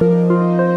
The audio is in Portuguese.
Música